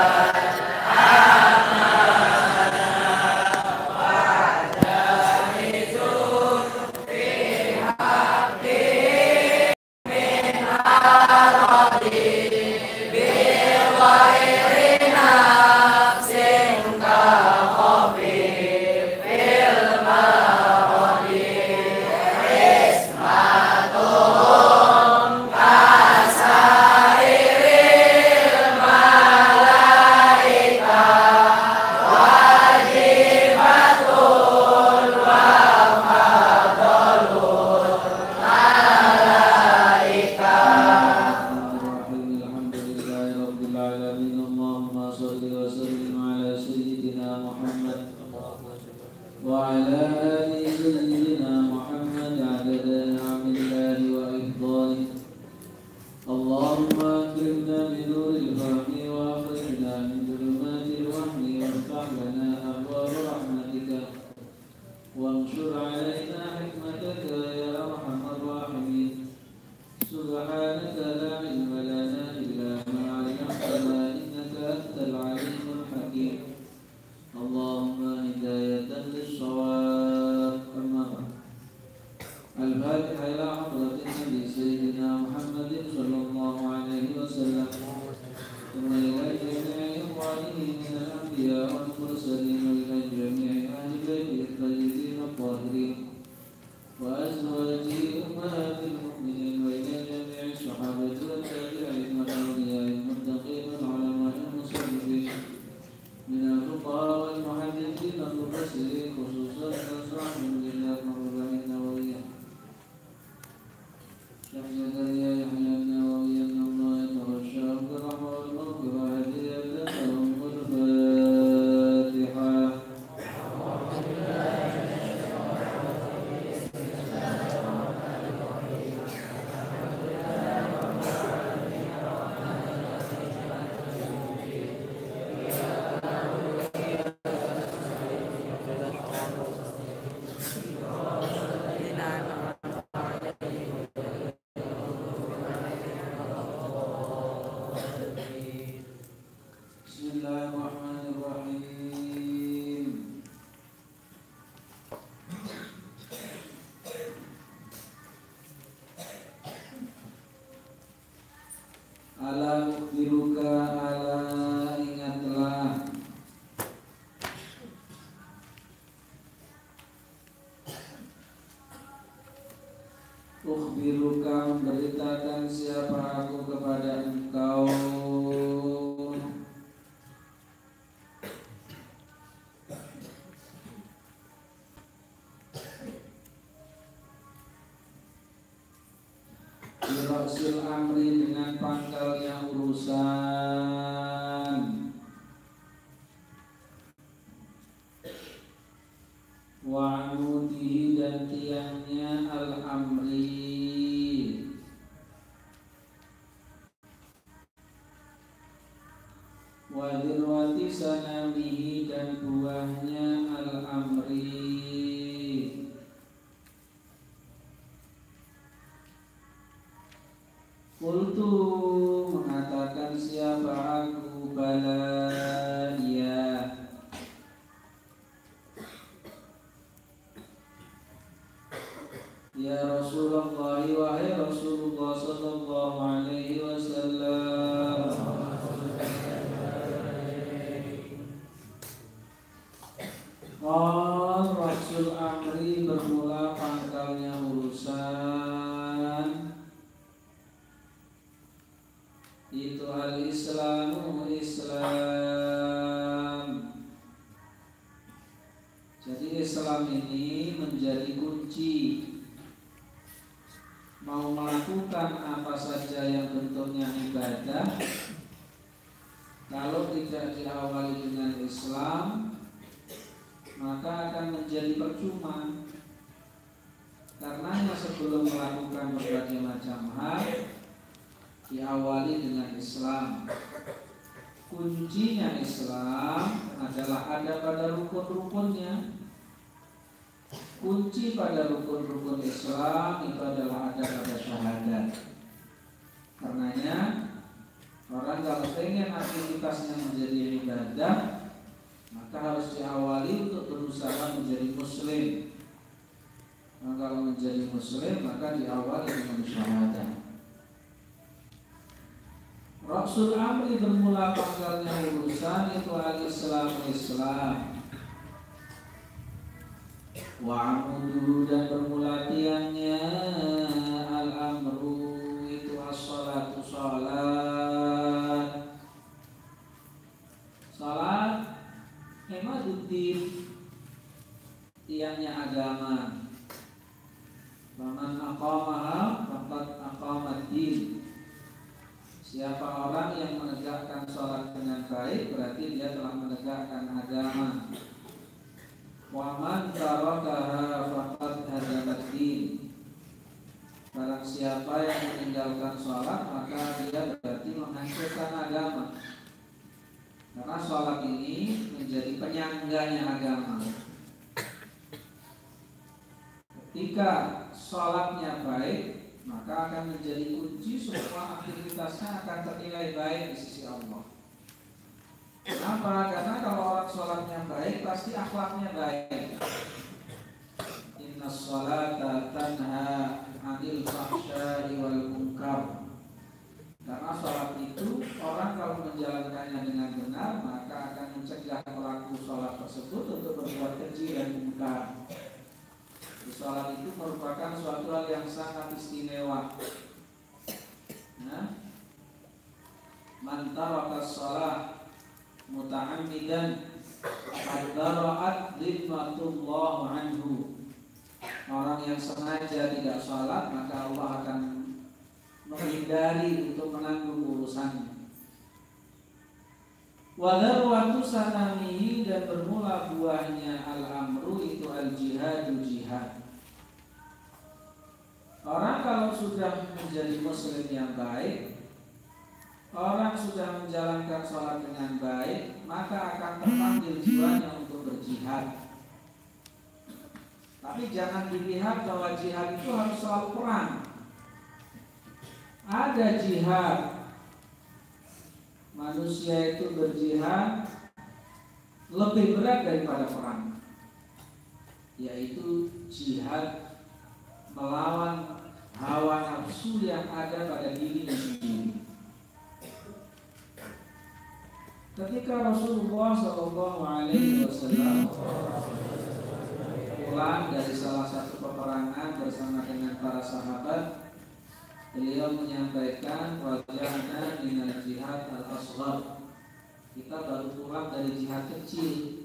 Uh... سبحانك لا علم لنا إلا ما علمتنا إنك أنت العليم الحكيم. اللهم هداية للصواب. أما بعد. إلى حضرة النبي سيدنا محمد صلى الله عليه وسلم. ثم إلى جميع إخوانه من الأنبياء والمرسلين وإلى جميع أهل بيته الطيبين الطاهرين. وأزواجه 不是口 siapa aku kepada engkau diawali dengan Islam. Kuncinya Islam adalah ada pada rukun-rukunnya. Kunci pada rukun-rukun Islam itu adalah ada pada syahadat. Karenanya orang kalau ingin aktivitasnya menjadi syahadah maka harus diawali untuk berusaha menjadi muslim. Nah, kalau menjadi muslim maka diawali dengan syahadah. Rasul Amri bermula pangkalnya urusan itu al-Islam Islam. Wa amudu dan bermula tiangnya al-amru itu as-salatu salat. Salat emaduddin tiangnya agama. Faman aqamaha faqad aqamat din Siapa orang yang menegakkan sholat dengan baik Berarti dia telah menegakkan agama. Waman Barang siapa yang meninggalkan sholat Maka dia berarti menghancurkan agama. Karena sholat ini menjadi penyangganya agama. Ketika sholatnya baik maka akan menjadi kunci semua aktivitasnya akan ternilai baik di sisi Allah. Kenapa? Karena kalau orang sholatnya baik, pasti akhlaknya baik. Inna sholata tanha anil fahsyai wal munkar. Karena sholat itu orang kalau menjalankannya dengan benar maka akan mencegah pelaku sholat tersebut untuk berbuat keji dan munkar. Sholat itu merupakan suatu hal yang sangat istimewa. Nah, man taraka shalah muta'ammidan Ad-dara'at dhimmatullah anhu Orang yang sengaja tidak sholat Maka Allah akan menghindari untuk menanggung urusannya waktu sanamihi dan bermula buahnya al-amru itu al-jihadu jihad. Orang kalau sudah menjadi muslim yang baik Orang sudah menjalankan sholat dengan baik Maka akan terpanggil jiwanya untuk berjihad. Tapi jangan dilihat bahwa jihad itu harus selalu perang. Ada jihad. Manusia itu berjihad Lebih berat daripada perang. Yaitu jihad melawan nafsu yang ada pada dirinya sendiri. Ketika Rasulullah Shallallahu Alaihi Wasallam pulang dari salah satu peperangan bersama dengan para sahabat, beliau menyampaikan wajahnya dengan jihad al asghar. Kita baru pulang dari jihad kecil.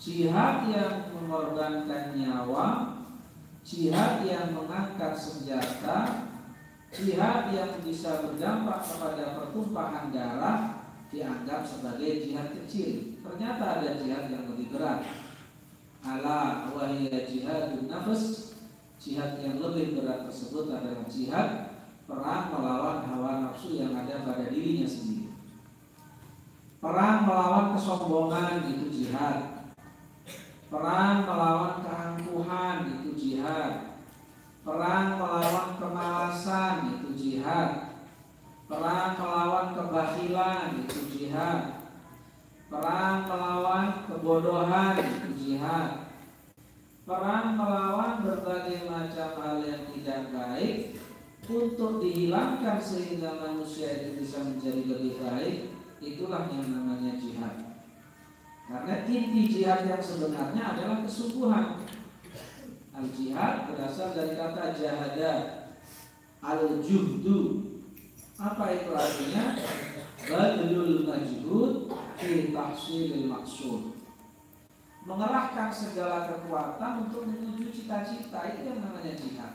Jihad yang mengorbankan nyawa jihad yang mengangkat senjata, jihad yang bisa berdampak kepada pertumpahan darah dianggap sebagai jihad kecil. Ternyata ada jihad yang lebih berat. Ala wahiyya jihadun nafas Jihad yang lebih berat tersebut adalah jihad perang melawan hawa nafsu yang ada pada dirinya sendiri. Perang melawan kesombongan itu jihad. Perang melawan keangkuhan itu jihad. Perang melawan kemalasan itu jihad. Perang melawan kebahilan itu jihad. Perang melawan kebodohan itu jihad. Perang melawan berbagai macam hal yang tidak baik untuk dihilangkan sehingga manusia itu bisa menjadi lebih baik itulah yang namanya jihad. Karena inti jihad yang sebenarnya adalah kesungguhan. Al jihad berasal dari kata jahada al juhdu. Apa itu artinya? Badlul majhud fi tahsilil maksud. Mengerahkan segala kekuatan untuk menuju cita-cita itu yang namanya jihad.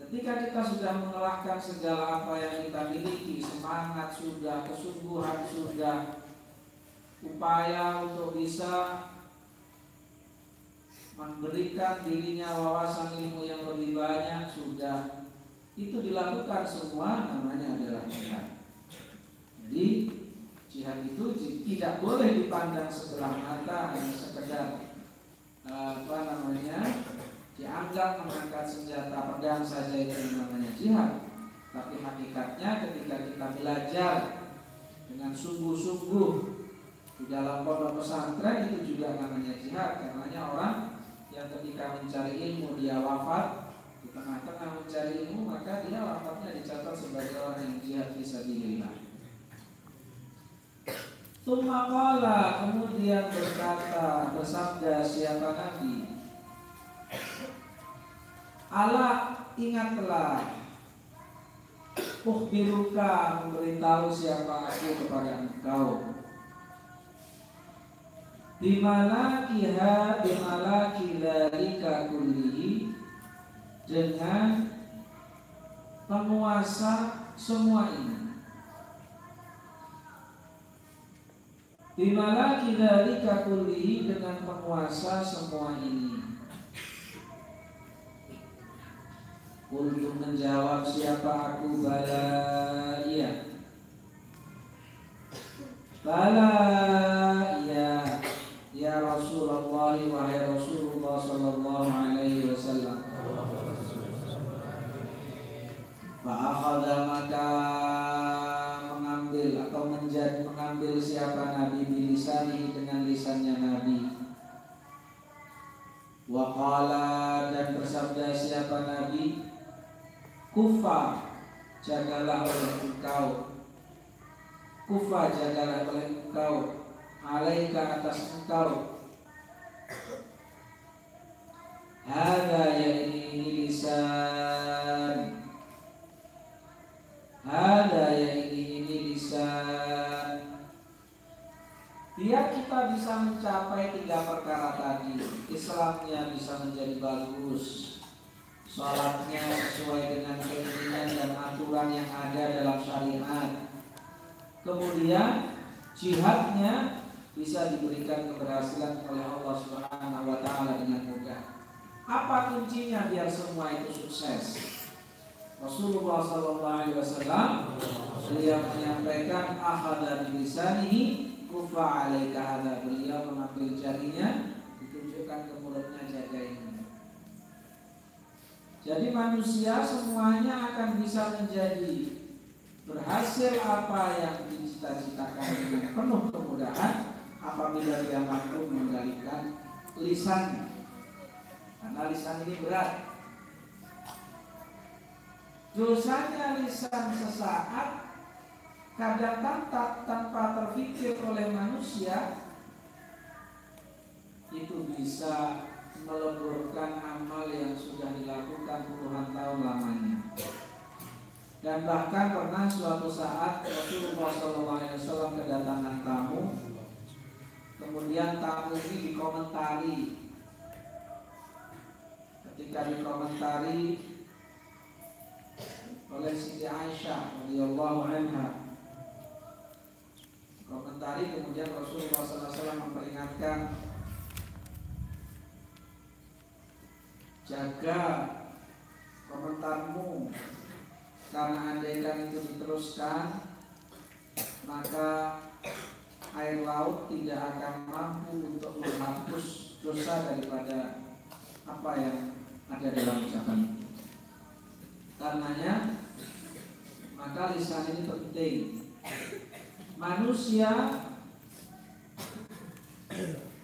Ketika kita sudah mengerahkan segala apa yang kita miliki, semangat sudah, kesungguhan sudah, upaya untuk bisa memberikan dirinya wawasan ilmu yang lebih banyak sudah itu dilakukan semua namanya adalah jihad. Jadi jihad itu tidak boleh dipandang sebelah mata hanya sekedar apa namanya dianggap mengangkat senjata pedang saja itu namanya jihad. Tapi hakikatnya ketika kita belajar dengan sungguh-sungguh di dalam pondok pesantren itu juga namanya jihad karenanya orang yang ketika mencari ilmu dia wafat di tengah-tengah mencari ilmu maka dia wafatnya dicatat sebagai orang yang jihad bisa dilihat. Tumakala kemudian berkata bersabda siapa Nabi Allah ingatlah Ukhbiruka memberitahu siapa aku kepada engkau Di mana kiha di mana kilalika kullihi Dengan penguasa semua ini. Di mana kilalika kullihi dengan penguasa semua ini. Untuk menjawab siapa aku? Bala iya. Bala Ya Rasulullah wahai Rasulullah sallallahu alaihi wasallam. Fa'akhadha maka mengambil atau menjadi mengambil siapa Nabi bilisani dengan lisannya Nabi. Waqala dan bersabda siapa Nabi? Kufa jagalah oleh engkau. Kufa jagalah oleh engkau Alaika atas engkau. Hada ya ini lisan. Hada ya ini lisan. Biar kita bisa mencapai tiga perkara tadi Islamnya bisa menjadi bagus Sholatnya sesuai dengan keinginan dan aturan yang ada dalam syariat. Kemudian jihadnya bisa diberikan keberhasilan oleh Allah Subhanahu wa taala dengan mudah. Apa kuncinya biar semua itu sukses? Rasulullah sallallahu alaihi wasallam beliau menyampaikan ahada bilisanihi kufa alaika hada beliau mengambil jarinya ditunjukkan ke mulutnya jaga ini jadi manusia semuanya akan bisa menjadi berhasil apa yang dicita-citakan dengan penuh kemudahan apabila dia mampu mengendalikan lisan karena lisan ini berat dosanya lisan sesaat kadang tanpa, tanpa terpikir oleh manusia itu bisa meleburkan amal yang sudah dilakukan puluhan tahun lamanya. Dan bahkan pernah suatu saat Rasulullah SAW kedatangan tamu, kemudian tamu ini dikomentari. Ketika dikomentari oleh Siti Aisyah radhiyallahu anha, komentari kemudian Rasulullah SAW memperingatkan jaga komentarmu karena andaikan itu diteruskan maka air laut tidak akan mampu untuk menghapus dosa daripada apa yang ada dalam ucapan itu. Karenanya maka lisan ini penting. Manusia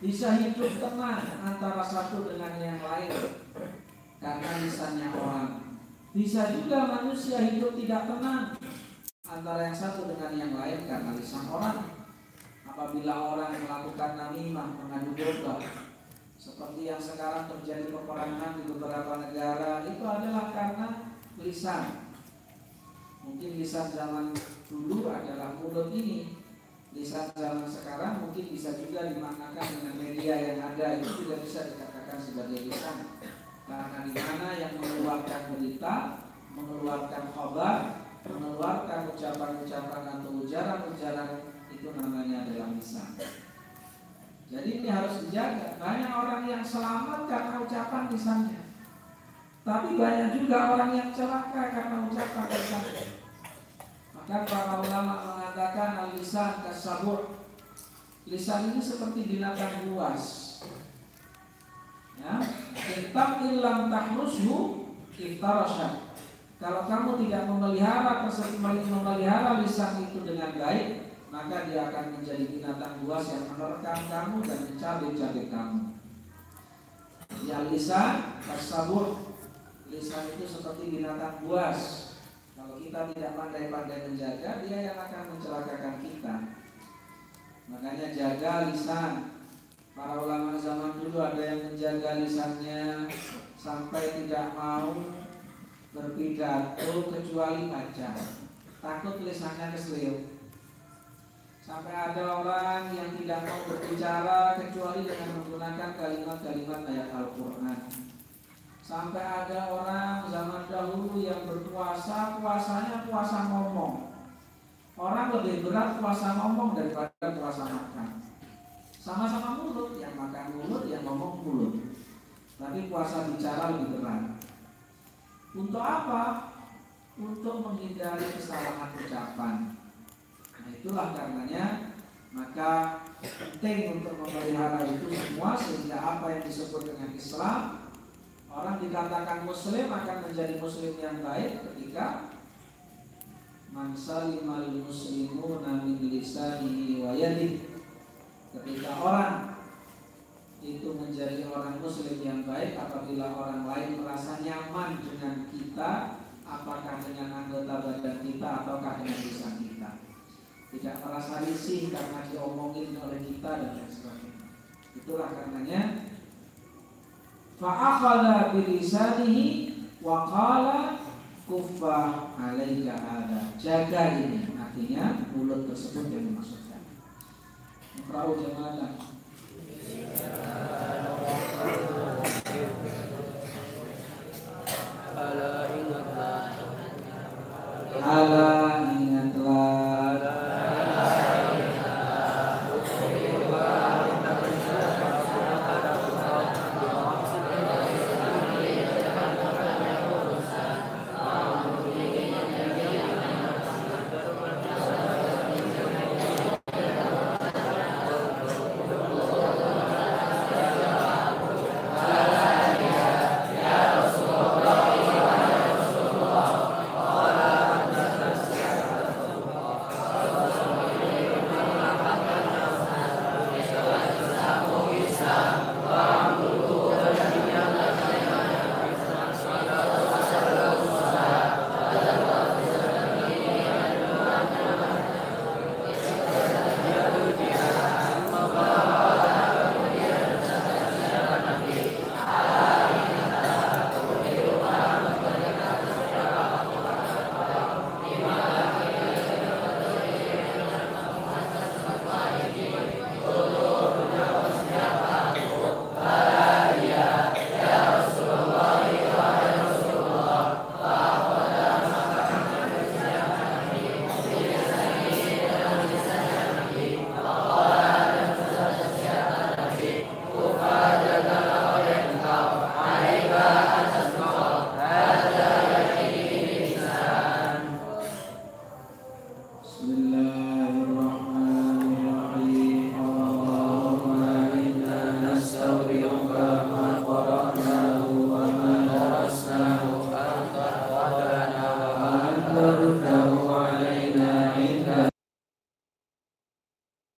bisa hidup tenang antara satu dengan yang lain karena lisannya orang. Bisa juga manusia hidup tidak tenang antara yang satu dengan yang lain karena lisan orang. Apabila orang melakukan namimah mengadu domba, seperti yang sekarang terjadi peperangan di beberapa negara, itu adalah karena lisan. Mungkin lisan zaman dulu adalah mulut ini, lisan zaman sekarang mungkin bisa juga dimaknakan dengan media yang ada. Itu juga bisa dikatakan sebagai lisan. Karena di mana yang mengeluarkan berita, mengeluarkan kabar, mengeluarkan ucapan-ucapan atau ujaran-ujaran itu namanya adalah lisan. Jadi ini harus dijaga. Banyak orang yang selamat karena ucapan lisannya. Tapi banyak juga orang yang celaka karena ucapan lisannya. Maka para ulama mengatakan al-lisan kasabur. Lisan ini seperti binatang buas Ya, Kitab ilam tahrushu Kalau kamu tidak memelihara memelihara lisan itu dengan baik, maka dia akan menjadi binatang buas yang menerkam kamu dan mencabik-cabik kamu. Ya lisan tersabut lisan itu seperti binatang buas. Kalau kita tidak pandai-pandai menjaga, dia yang akan mencelakakan kita. Makanya jaga lisan. Para ulama zaman dulu ada yang menjaga lisannya sampai tidak mau berpidato kecuali baca. Takut lisannya keselio. Sampai ada orang yang tidak mau berbicara kecuali dengan menggunakan kalimat-kalimat ayat Al-Quran. Sampai ada orang zaman dahulu yang berpuasa, puasanya puasa ngomong. Orang lebih berat puasa ngomong daripada puasa makan. Sama-sama mulut, yang makan mulut, yang ngomong mulut. Tapi puasa bicara lebih berat. Untuk apa? Untuk menghindari kesalahan ucapan Nah itulah karenanya maka penting untuk memelihara itu semua sehingga apa yang disebut dengan Islam orang dikatakan muslim akan menjadi muslim yang baik ketika mansalimal muslimu min lisanihi wa ketika orang itu menjadi orang muslim yang baik apabila orang lain merasa nyaman dengan kita apakah dengan anggota badan kita ataukah dengan lisan kita tidak merasa risih karena diomongin oleh kita dan lain sebagainya. Itulah karenanya fa'akhala bilisanihi wa qala kuffa alaika ada. Jaga ini artinya mulut tersebut yang dimaksudkan. Perahu jamaah